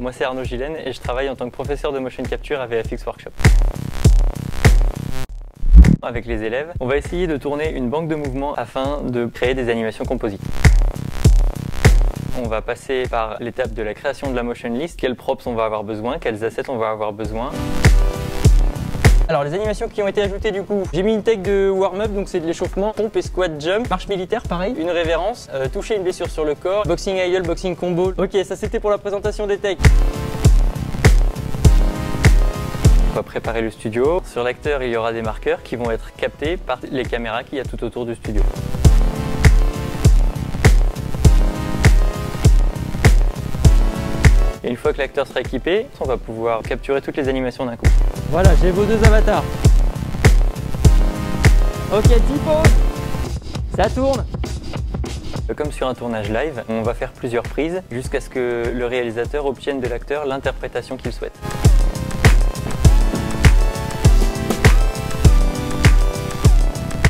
moi c'est Arnaud Gillen et je travaille en tant que professeur de motion capture à VFX Workshop. Avec les élèves, on va essayer de tourner une banque de mouvements afin de créer des animations composites. On va passer par l'étape de la création de la motion list, quels props on va avoir besoin, quels assets on va avoir besoin? Alors les animations qui ont été ajoutées du coup, j'ai mis une tech de warm-up, donc c'est de l'échauffement, pompe et squat jump, marche militaire pareil, une révérence, euh, toucher une blessure sur le corps, boxing idle, boxing combo. Ok, ça c'était pour la présentation des techs. On va préparer le studio. Sur l'acteur, il y aura des marqueurs qui vont être captés par les caméras qu'il y a tout autour du studio. Et une fois que l'acteur sera équipé, on va pouvoir capturer toutes les animations d'un coup. Voilà, j'ai vos deux avatars. Ok, typo Ça tourne Comme sur un tournage live, on va faire plusieurs prises jusqu'à ce que le réalisateur obtienne de l'acteur l'interprétation qu'il souhaite.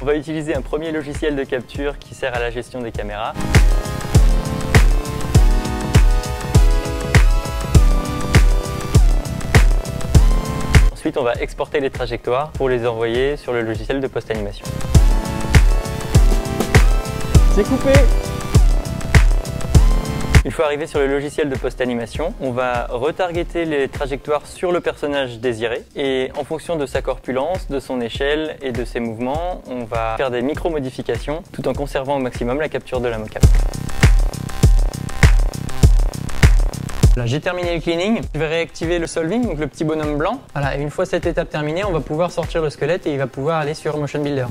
On va utiliser un premier logiciel de capture qui sert à la gestion des caméras. Ensuite, on va exporter les trajectoires pour les envoyer sur le logiciel de post-animation. C'est coupé Une fois arrivé sur le logiciel de post-animation, on va retargeter les trajectoires sur le personnage désiré et en fonction de sa corpulence, de son échelle et de ses mouvements, on va faire des micro-modifications tout en conservant au maximum la capture de la mocap. J'ai terminé le cleaning. Je vais réactiver le solving, donc le petit bonhomme blanc. Voilà, et une fois cette étape terminée, on va pouvoir sortir le squelette et il va pouvoir aller sur Motion Builder.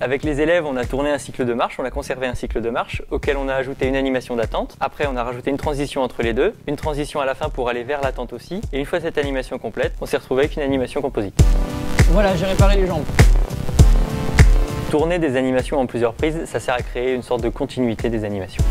Avec les élèves, on a tourné un cycle de marche, on a conservé un cycle de marche auquel on a ajouté une animation d'attente. Après, on a rajouté une transition entre les deux, une transition à la fin pour aller vers l'attente aussi. Et une fois cette animation complète, on s'est retrouvé avec une animation composite. Voilà, j'ai réparé les jambes. Tourner des animations en plusieurs prises, ça sert à créer une sorte de continuité des animations.